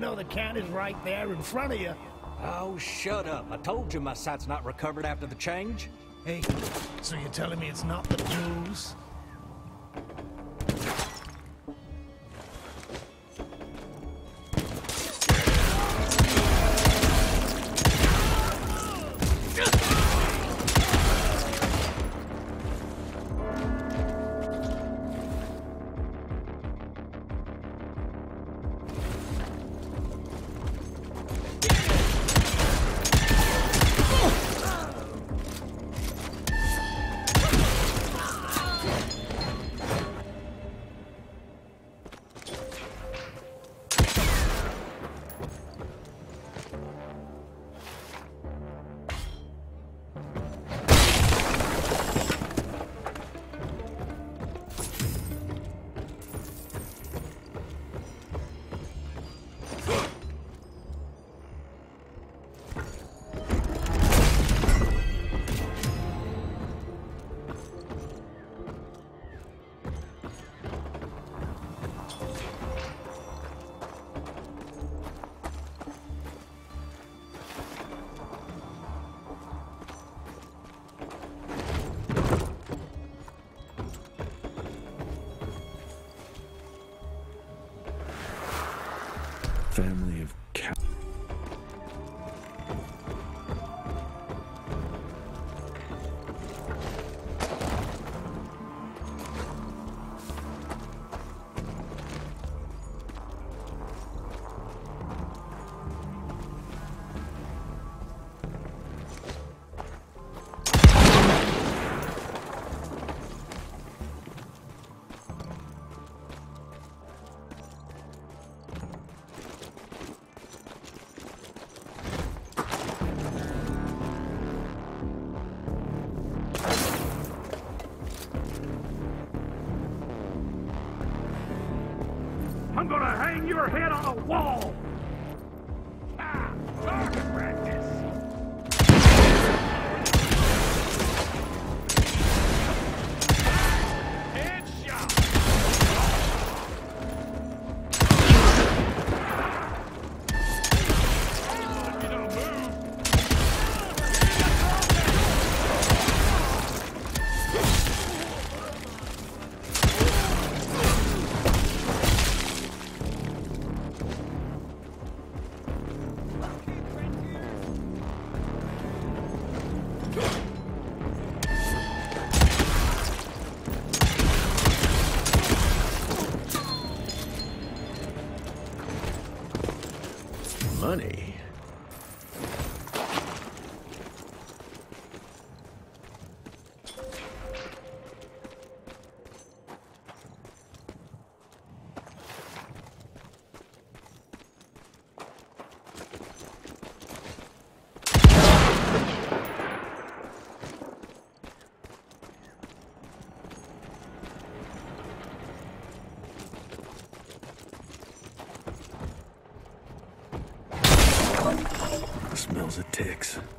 the can is right there in front of you. Oh, shut up. I told you my sight's not recovered after the change. Hey, so you're telling me it's not the booze? Family of I'm gonna hang your head on a wall! Ah, target practice! Money. Smells of ticks.